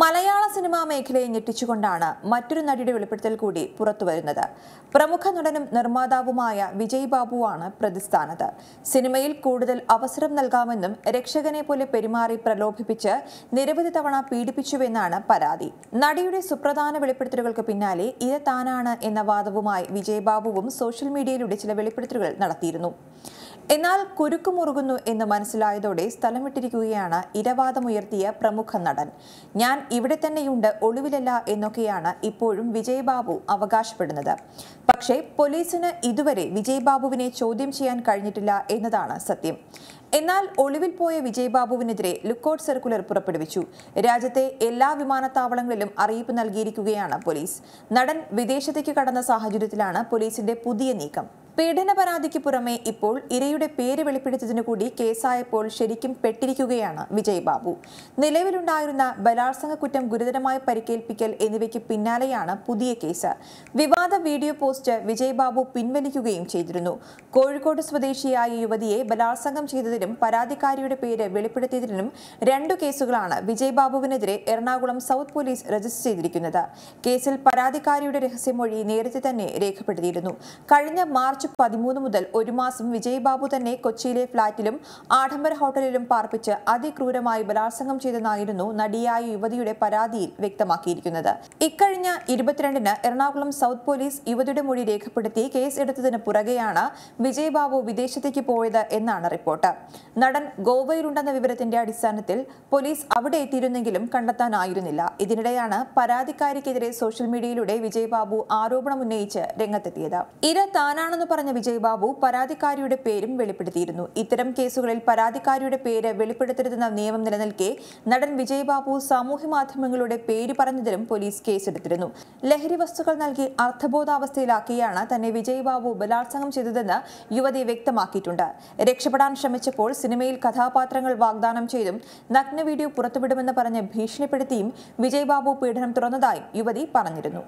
മലയാള cinema മേഖലയെ ഞെട്ടിച്ചുകൊണ്ടാണ് മറ്റൊരു നടിയുടെ വെളിപ്പെടുത്തൽ കൂടി പുറത്തുവരുന്നത് പ്രമുഖ നടനും നിർമ്മാതാവുമായ വിജയ് ബാബുവാണ് പ്രതിസ്ഥാനത്ത്. സിനിമയിൽ കൂടുതൽ അവസരം നൽകാമെന്നും രക്ഷകനെ പോലെ പെരുമാറി പ്രലോഭിപ്പിച്ച് നിരവധി തവണ പീഡിപ്പിച്ചുവെന്നാണ് പരാതി. നടിയുടെ സുപ്രധാന വെളിപ്പെടുത്തലുകൾക്ക് പിന്നാലെ ഇത് താനാണ് എന്ന വാദവുമായി വിജയ് ബാബുവും സോഷ്യൽ മീഡിയയിലൂടെ ചില വെളിപ്പെടുത്തലുകൾ നടത്തിയിരുന്നു. എന്നാൽ കുരുക്കുമുറുകുന്നു എന്ന് മനസ്സിലായതോടെ സ്ഥലം വിട്ടിരിക്കുകയാണ് ഇരവാദമുയർത്തിയ പ്രമുഖ നടൻ. ഞാൻ ഇവിടെ തന്നെയുണ്ട് ഒളിവിലല്ല എന്നൊക്കെയാണ് ഇപ്പോഴും വിജയ്ബാബു അവകാശപ്പെടുന്നത്. പക്ഷേ പോലീസിന് ഇതുവരെ വിജയ്ബാബുവിനെ ചോദ്യം ചെയ്യാൻ കഴിഞ്ഞിട്ടില്ല എന്നതാണ് സത്യം. എന്നാൽ ഒളിവിൽ പോയ വിജയ്ബാബുവിനെതിരെ ലുക്കൌട്ട് സർക്കുലർ പുറപ്പെടുവിച്ചു. രാജ്യത്തെ എല്ലാ വിമാനത്താവളങ്ങളിലും അറിയിപ്പ് നൽകിയിരിക്കുകയാണ് പോലീസ്. നടൻ വിദേശത്തേക്ക് കടന്ന സാഹചര്യത്തിലാണ് പോലീസിന്റെ പുതിയ നീക്കം. പീഡന പരാതിക്ക് പുറമെ ഇപ്പോൾ ഇരയുടെ പേര് വെളിപ്പെടുത്തിയതിനു കൂടി കേസായപ്പോൾ ശരിക്കും പെട്ടിരിക്കുകയാണ് വിജയ് ബാബു. നിലവിലുണ്ടായിരുന്ന ബലാത്സംഗ കുറ്റം ഗുരുതരമായി പരിക്കേൽപ്പിക്കൽ എന്നിവയ്ക്ക് പിന്നാലെയാണ് പുതിയ കേസ്. വിവാദ വീഡിയോ പോസ്റ്റ് വിജയ് ബാബു പിൻവലിക്കുകയും ചെയ്തിരുന്നു. കോഴിക്കോട് സ്വദേശിയായ യുവതിയെ ബലാത്സംഗം ചെയ്തതിനും പരാതിക്കാരിയുടെ പേര് വെളിപ്പെടുത്തിയതിനും രണ്ടു കേസുകളാണ് വിജയ് ബാബുവിനെതിരെ എറണാകുളം സൗത്ത് പോലീസ് രജിസ്റ്റർ ചെയ്തിരിക്കുന്നത്. കേസിൽ പരാതിക്കാരിയുടെ രഹസ്യമൊഴി നേരത്തെ തന്നെ രേഖപ്പെടുത്തിയിരുന്നു. കഴിഞ്ഞ മാർച്ച് പതിമൂന്ന് മുതൽ ഒരു മാസം വിജയ് ബാബു തന്നെ കൊച്ചിയിലെ ഫ്ളാറ്റിലും ആഡംബര ഹോട്ടലിലും പാർപ്പിച്ച് അതിക്രൂരമായി ബലാത്സംഗം ചെയ്തെന്നായിരുന്നു നടിയായ യുവതിയുടെ പരാതിയിൽ വ്യക്തമാക്കിയിരിക്കുന്നത്. ഇക്കഴിഞ്ഞ ഇരുപത്തിരണ്ടിന് എറണാകുളം സൗത്ത് പോലീസ് യുവതിയുടെ മൊഴി രേഖപ്പെടുത്തി കേസ് എടുത്തതിന് പുറകെയാണ് വിജയ് ബാബു വിദേശത്തേക്ക് പോയത് എന്നാണ് റിപ്പോർട്ട്. നടൻ ഗോവയിലുണ്ടെന്ന വിവരത്തിന്റെ അടിസ്ഥാനത്തിൽ പോലീസ് അവിടെ എത്തിയിരുന്നെങ്കിലും കണ്ടെത്താനായിരുന്നില്ല. ഇതിനിടെയാണ് പരാതിക്കാരിക്കെതിരെ സോഷ്യൽ മീഡിയയിലൂടെ വിജയ് ബാബു ആരോപണം ഉന്നയിച്ച് രംഗത്തെത്തിയത്. ഇര താനാണെന്ന് പറഞ്ഞ വിജയ് ബാബു പരാതിക്കാരിയുടെ പേരും വെളിപ്പെടുത്തിയിരുന്നു. ഇത്തരം കേസുകളിൽ പരാതിക്കാരിയുടെ പേര് വെളിപ്പെടുത്തരുതെന്ന നിയമം നിലനിൽക്കെ നടൻ വിജയ് ബാബു സാമൂഹ്യ മാധ്യമങ്ങളുടെ പേര് പറഞ്ഞതിലും പോലീസ് കേസെടുത്തിരുന്നു. ലഹരി വസ്തുക്കൾ നൽകി അർത്ഥബോധാവസ്ഥയിലാക്കിയാണ് തന്നെ വിജയ് ബാബു ബലാത്സംഗം ചെയ്തതെന്ന് യുവതി വ്യക്തമാക്കിയിട്ടുണ്ട്. രക്ഷപ്പെടാൻ ശ്രമിച്ചപ്പോൾ സിനിമയിൽ കഥാപാത്രങ്ങൾ വാഗ്ദാനം ചെയ്തും നഗ്ന വീഡിയോ പുറത്തുവിടുമെന്ന് പറഞ്ഞ് ഭീഷണിപ്പെടുത്തിയും വിജയ് ബാബു പീഡനം തുറന്നതായും യുവതി പറഞ്ഞിരുന്നു.